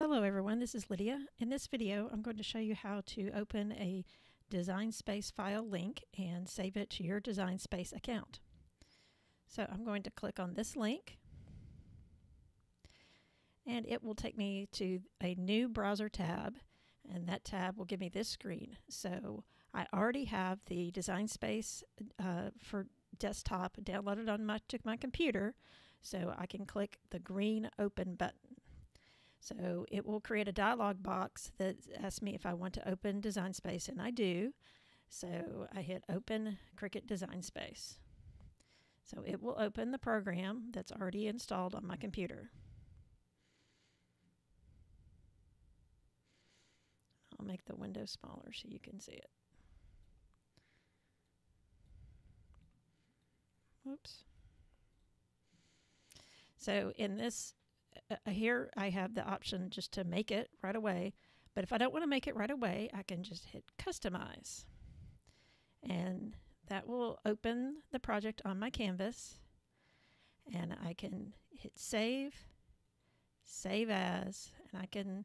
Hello everyone, this is Lydia. In this video, I'm going to show you how to open a Design Space file link and save it to your Design Space account. So I'm going to click on this link and it will take me to a new browser tab and that tab will give me this screen. So I already have the Design Space uh, for desktop downloaded on my, to my computer so I can click the green open button. So it will create a dialog box that asks me if I want to open Design Space, and I do. So I hit Open Cricut Design Space. So it will open the program that's already installed on my computer. I'll make the window smaller so you can see it. Oops. So in this uh, here I have the option just to make it right away. But if I don't want to make it right away, I can just hit customize. And that will open the project on my canvas. And I can hit save, save as, and I can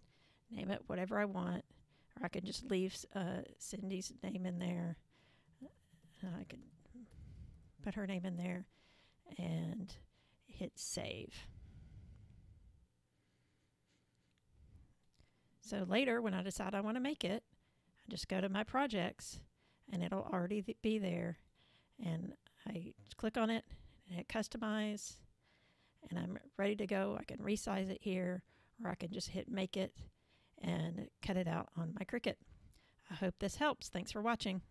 name it whatever I want. Or I can just leave uh, Cindy's name in there. Uh, I can put her name in there and hit save. So later, when I decide I want to make it, I just go to my projects and it'll already th- be there. And I click on it and hit customize, and I'm ready to go. I can resize it here, or I can just hit make it and cut it out on my Cricut. I hope this helps. Thanks for watching.